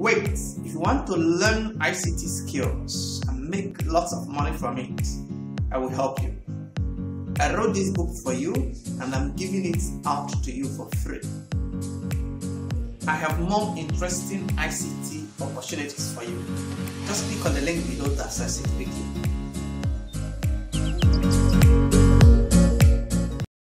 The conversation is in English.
wait, if you want to learn ICT skills and make lots of money from it, I will help you. I wrote this book for you and I'm giving it out to you for free. I have more interesting ICT opportunities for you. Just click on the link below to access it quickly.